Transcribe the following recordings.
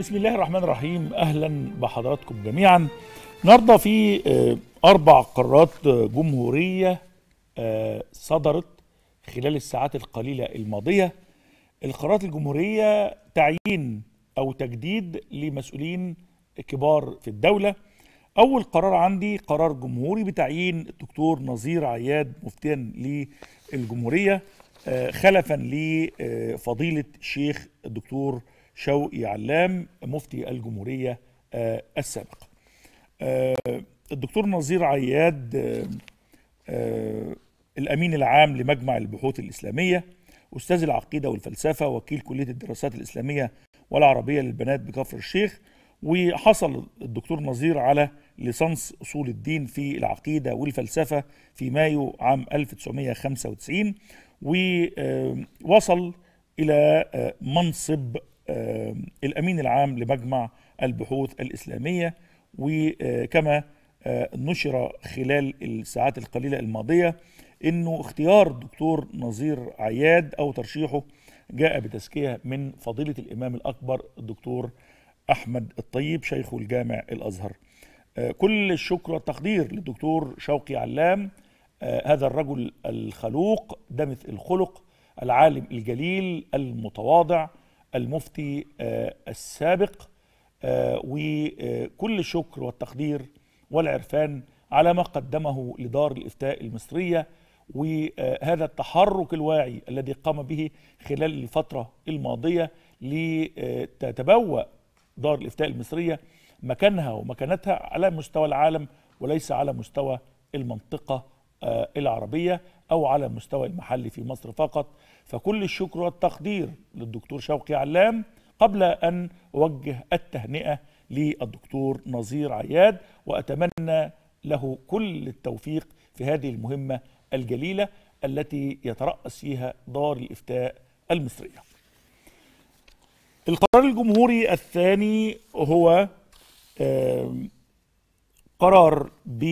بسم الله الرحمن الرحيم. أهلا بحضراتكم جميعا. النهارده في آه، أربع قرارات آه، جمهورية آه، صدرت خلال الساعات القليلة الماضية. القرارات الجمهورية تعيين أو تجديد لمسؤولين كبار في الدولة. أول قرار عندي قرار جمهوري بتعيين الدكتور نظير عياد مفتيا للجمهورية خلفا لفضيلة الشيخ الدكتور شوقي علام مفتي الجمهورية آه، السابق. آه، الدكتور نظير عياد آه، الأمين العام لمجمع البحوث الإسلامية أستاذ العقيدة والفلسفة وكيل كلية الدراسات الإسلامية والعربية للبنات بكفر الشيخ. وحصل الدكتور نظير على ليسانس أصول الدين في العقيدة والفلسفة في مايو عام 1995 ووصل آه، منصب الأمين العام لمجمع البحوث الإسلامية وكما نشر خلال الساعات القليلة الماضية إنه اختيار الدكتور نظير عياد أو ترشيحه جاء بتزكية من فضيلة الإمام الأكبر الدكتور أحمد الطيب شيخ الجامع الأزهر. آه، كل الشكر والتقدير للدكتور شوقي علام آه، هذا الرجل الخلوق دمث الخلق العالم الجليل المتواضع المفتي آه، السابق آه، وكل الشكر والتقدير والعرفان على ما قدمه لدار الإفتاء المصرية وهذا التحرك الواعي الذي قام به خلال الفترة الماضية لتتبوأ دار الإفتاء المصرية مكانها ومكانتها على مستوى العالم وليس على مستوى المنطقة آه، العربيه أو على مستوى المحل في مصر فقط فكل الشكر والتقدير للدكتور شوقي علام قبل أن أوجه التهنئة للدكتور نظير عياد وأتمنى له كل التوفيق في هذه المهمة الجليلة التي يترأس فيها دار الإفتاء المصرية. القرار الجمهوري الثاني هو قرار ب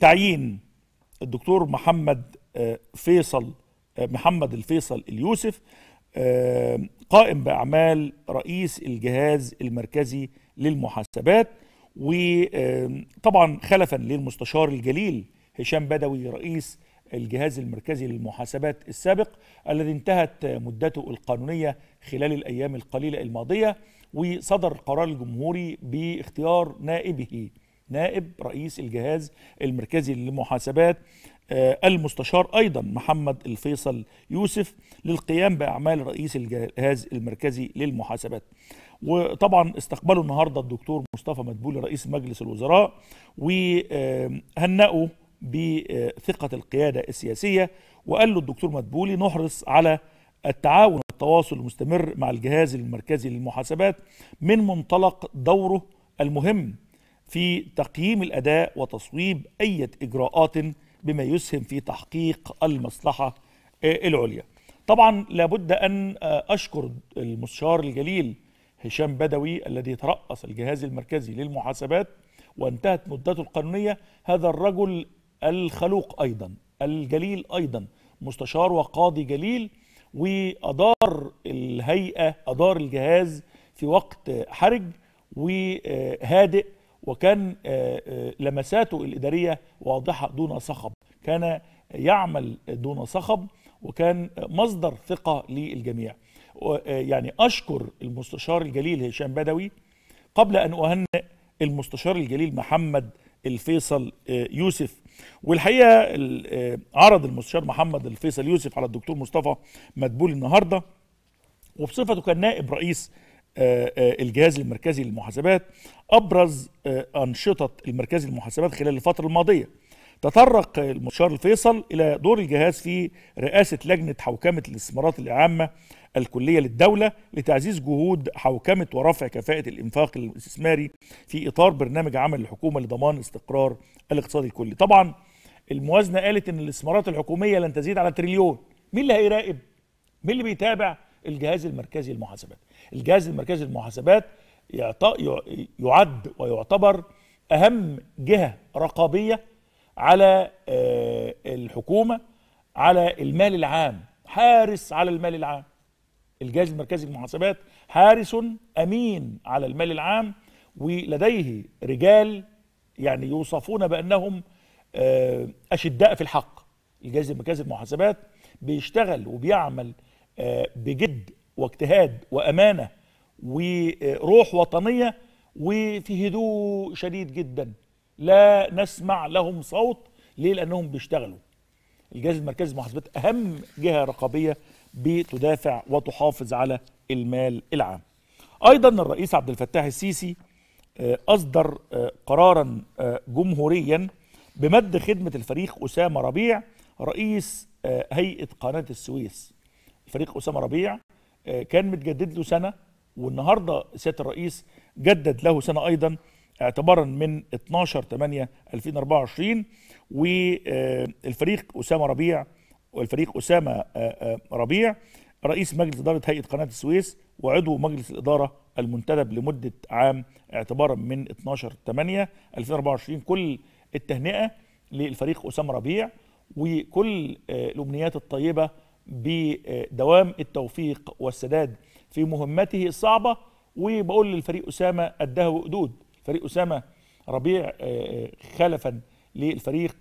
تعيين الدكتور محمد آه، فيصل آه، محمد الفيصل اليوسف آه، قائم بأعمال رئيس الجهاز المركزي للمحاسبات وطبعا خلفا للمستشار الجليل هشام بدوي رئيس الجهاز المركزي للمحاسبات السابق الذي انتهت مدته القانونية خلال الأيام القليلة الماضية وصدر القرار الجمهوري باختيار نائبه. نائب رئيس الجهاز المركزي للمحاسبات آه، المستشار أيضا محمد الفيصل يوسف للقيام بأعمال رئيس الجهاز المركزي للمحاسبات. وطبعا استقبلوا النهارده الدكتور مصطفى مدبولي رئيس مجلس الوزراء وهنأوا بثقة القيادة السياسية وقال له الدكتور مدبولي نحرص على التعاون والتواصل المستمر مع الجهاز المركزي للمحاسبات من منطلق دوره المهم في تقييم الأداء وتصويب أي إجراءات بما يسهم في تحقيق المصلحة آه، العليا. طبعا لابد أن آه، أشكر المستشار الجليل هشام بدوي الذي ترأس الجهاز المركزي للمحاسبات وانتهت مدته القانونية هذا الرجل الخلوق أيضا الجليل أيضا مستشار وقاضي جليل وأدار الهيئة أدار الجهاز في وقت حرج وهادئ وكان آه، آه، لمساته الإدارية واضحة دون صخب. كان يعمل دون صخب وكان مصدر ثقة للجميع. آه، يعني أشكر المستشار الجليل هشام بدوي. قبل أن أهنئ المستشار الجليل محمد الفيصل يوسف. والحقيقة ال- عرض المستشار محمد الفيصل يوسف على الدكتور مصطفى مدبولي النهارده. وبصفته كان نائب رئيس الجهاز المركزي للمحاسبات أبرز آه، أنشطة المركزي للمحاسبات خلال الفترة الماضية تطرق المستشار الفيصل إلى دور الجهاز في رئاسة لجنة حوكمة الاستثمارات العامة الكلية للدولة لتعزيز جهود حوكمة ورفع كفاءة الإنفاق الاستثماري في إطار برنامج عمل الحكومة لضمان الاستقرار الاقتصادي الكلي. طبعا الموازنة قالت إن الاستثمارات الحكومية لن تزيد على تريليون. مين اللي هيراقب؟ مين اللي بيتابع الجهاز المركزي للمحاسبات الجهاز المركزي للمحاسبات يعد ويعتبر أهم جهة رقابية على آه، الحكومة على المال العام حارس على المال العام. الجهاز المركزي للمحاسبات حارس أمين على المال العام ولديه رجال يعني يوصفون بأنهم آه، أشداء في الحق. الجهاز المركزي للمحاسبات بيشتغل وبيعمل آه، بجد واجتهاد وأمانة وروح وطنية وفي هدوء شديد جدا. لا نسمع لهم صوت ليه؟ لأنهم بيشتغلوا. الجهاز المركزي للمحاسبات أهم جهة رقابية بتدافع وتحافظ على المال العام. أيضا الرئيس عبد الفتاح السيسي آه، أصدر آه، قرارا آه، جمهوريا بمد خدمة الفريق أسامة ربيع رئيس هيئة قناة السويس. الفريق أسامة ربيع كان متجدد له سنة والنهاردة سيادة الرئيس جدد له سنة أيضا اعتبارا من 12 8 2024 والفريق أسامة ربيع والفريق أسامة ربيع رئيس مجلس إدارة هيئة قناة السويس وعضو مجلس الإدارة المنتدب لمدة عام اعتبارا من 12 8 2024 كل التهنئة للفريق أسامة ربيع وكل الأمنيات الطيبة بدوام التوفيق والسداد في مهمته الصعبة وبقول للفريق أسامة قدها وقدود فريق أسامة ربيع خلفا للفريق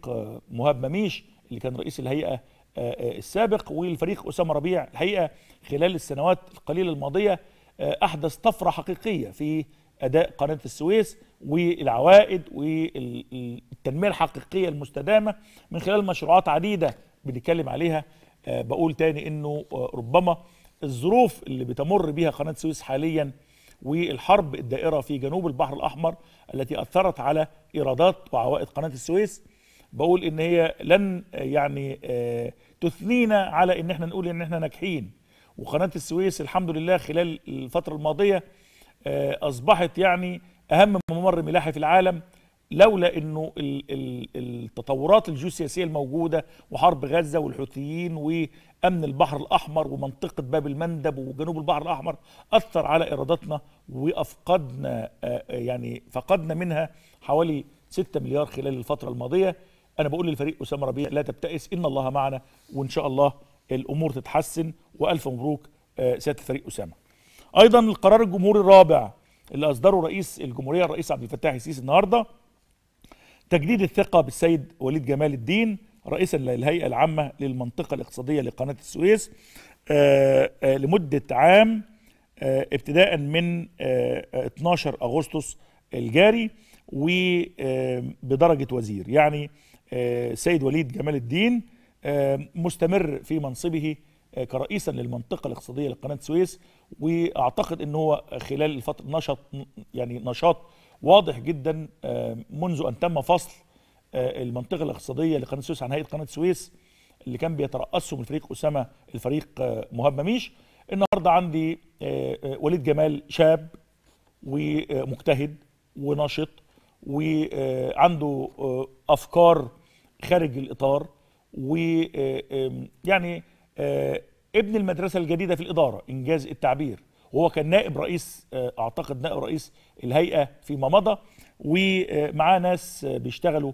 مهاب مميش اللي كان رئيس الهيئة السابق والفريق أسامة ربيع الحقيقة خلال السنوات القليلة الماضية أحدث طفرة حقيقية في أداء قناة السويس والعوائد والتنمية الحقيقية المستدامة من خلال مشروعات عديدة بنتكلم عليها بقول تاني إنه ربما الظروف اللي بتمر بها قناة السويس حاليا والحرب الدائرة في جنوب البحر الأحمر التي أثرت على إيرادات وعوائد قناة السويس بقول إن هي لن يعني تثنينا على إن إحنا نقول إن إحنا ناجحين. وقناة السويس الحمد لله خلال الفترة الماضية أصبحت يعني أهم ممر ملاحي في العالم لولا إنه التطورات الجيوسياسيه الموجودة وحرب غزة والحوثيين وأمن البحر الأحمر ومنطقة باب المندب وجنوب البحر الأحمر أثر على إيراداتنا وأفقدنا يعني فقدنا منها حوالي 6 مليار خلال الفترة الماضية. أنا بقول للفريق أسامة ربيع لا تبتئس إن الله معنا وإن شاء الله الأمور تتحسن. وألف مبروك سيادة الفريق أسامة. أيضا القرار الجمهوري الرابع اللي أصدره رئيس الجمهورية الرئيس عبد الفتاح السيسي النهارده تجديد الثقة بالسيد وليد جمال الدين رئيسا للهيئه العامة للمنطقة الاقتصادية لقناة السويس لمدة عام ابتداء من 12 أغسطس الجاري وبدرجه وزير. يعني سيد وليد جمال الدين مستمر في منصبه كرئيسا للمنطقة الاقتصادية لقناة السويس وأعتقد إن هو خلال الفترة نشط يعني نشاط واضح جدا منذ أن تم فصل المنطقة الاقتصادية لقناة السويس عن هيئة قناة السويس اللي كان بيترأسهم الفريق أسامة الفريق مهاب مميش. النهارده عندي وليد جمال شاب ومجتهد ونشط وعنده أفكار خارج الإطار ويعني ابن المدرسة الجديدة في الإدارة إنجاز التعبير. وهو كان نائب رئيس أعتقد نائب رئيس الهيئة فيما مضى ومعاه ناس بيشتغلوا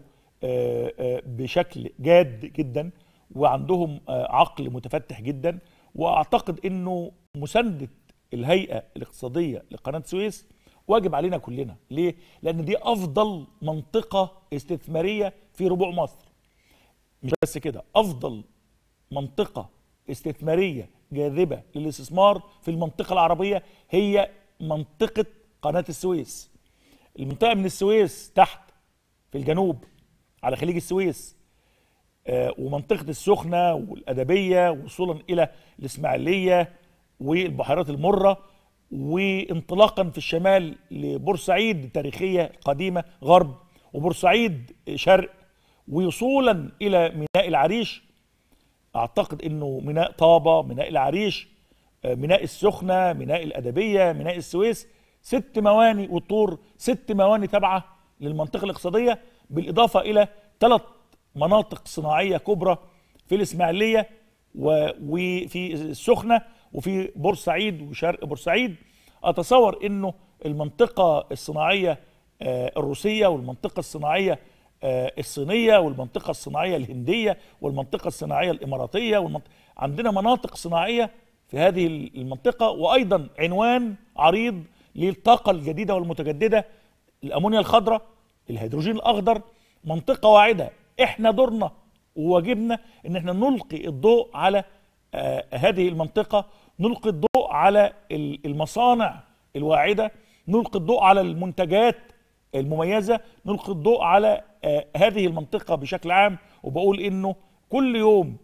بشكل جاد جدا وعندهم عقل متفتح جدا وأعتقد إنه مساندة الهيئة الاقتصادية لقناة السويس واجب علينا كلنا. ليه؟ لأن دي أفضل منطقة استثمارية في ربوع مصر. مش بس كده أفضل منطقة استثمارية جاذبة. للاستثمار في المنطقة العربية هي منطقة قناة السويس. المنطقة من السويس تحت في الجنوب على خليج السويس آه ومنطقة السخنة والأدبية وصولا إلى الإسماعيلية والبحيرات المرة وانطلاقا في الشمال لبورسعيد التاريخيه القديمه غرب وبورسعيد شرق وصولا إلى ميناء العريش أعتقد إنه ميناء طابة ميناء العريش ميناء السخنة ميناء الأدبية ميناء السويس ست مواني والطور ست مواني تابعه للمنطقة الاقتصادية بالإضافة إلى ثلاث مناطق صناعية كبرى في الإسماعيلية وفي السخنة وفي بورسعيد وشرق بورسعيد. أتصور إنه المنطقة الصناعية الروسية والمنطقة الصناعية الصينية والمنطقة الصناعية الهندية والمنطقة الصناعية الإماراتية والمنطقة عندنا مناطق صناعية في هذه المنطقة وأيضا عنوان عريض للطاقة الجديدة والمتجددة الأمونيا الخضراء الهيدروجين الأخضر منطقة واعدة. إحنا دورنا وواجبنا إن إحنا نلقي الضوء على آه هذه المنطقة نلقي الضوء على المصانع الواعدة نلقي الضوء على المنتجات المميزة نلقي الضوء على آه هذه المنطقة بشكل عام وبقول إنه كل يوم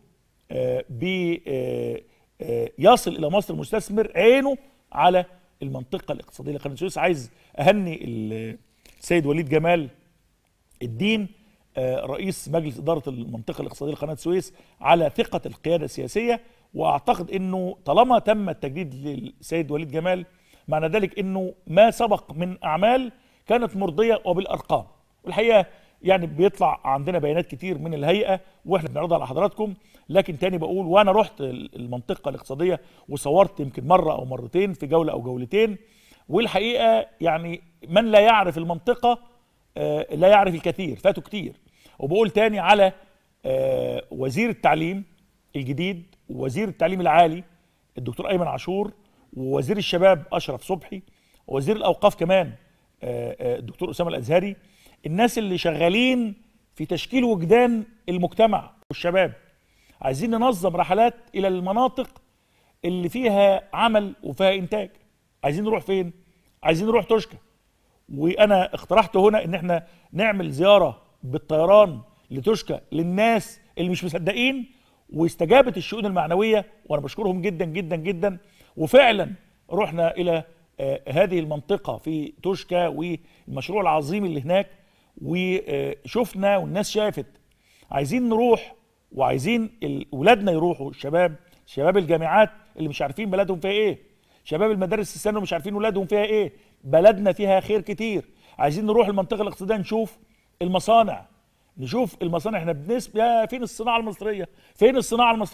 آه بي آه آه إلى مصر مستثمر عينه على المنطقة الاقتصادية. لقناه السويس عايز أهني السيد وليد جمال الدين رئيس مجلس إدارة المنطقة الاقتصادية لقناة السويس على ثقة القيادة السياسية وأعتقد إنه طالما تم التجديد للسيد وليد جمال معنى ذلك إنه ما سبق من أعمال كانت مرضية وبالأرقام. والحقيقة يعني بيطلع عندنا بيانات كتير من الهيئة وإحنا بنعرضها على حضراتكم. لكن تاني بقول وأنا رحت المنطقة الاقتصادية وصورت يمكن مرة أو مرتين في جولة أو جولتين. والحقيقة يعني من لا يعرف المنطقة لا يعرف الكثير فاتوا كتير. وبقول تاني على وزير التعليم الجديد ووزير التعليم العالي الدكتور أيمن عاشور ووزير الشباب أشرف صبحي ووزير الأوقاف كمان الدكتور أسامة الأزهري. الناس اللي شغالين في تشكيل وجدان المجتمع والشباب عايزين ننظم رحلات إلى المناطق اللي فيها عمل وفيها إنتاج. عايزين نروح فين؟ عايزين نروح توشكا وأنا اقترحت هنا إن إحنا نعمل زيارة بالطيران لتوشكا للناس اللي مش مصدقين واستجابت الشؤون المعنوية وأنا بشكرهم جدا جدا جدا. وفعلا رحنا إلى آه هذه المنطقة في توشكا والمشروع العظيم اللي هناك وشفنا والناس شافت. عايزين نروح وعايزين ولادنا يروحوا. الشباب شباب الجامعات اللي مش عارفين بلدهم فيها إيه. شباب المدارس الثانوي مش عارفين ولادهم فيها إيه. بلدنا فيها خير كتير. عايزين نروح المنطقة الاقتصادية نشوف المصانع. نشوف المصانع. إحنا بنسبة فين الصناعة المصرية؟ فين الصناعة المصرية؟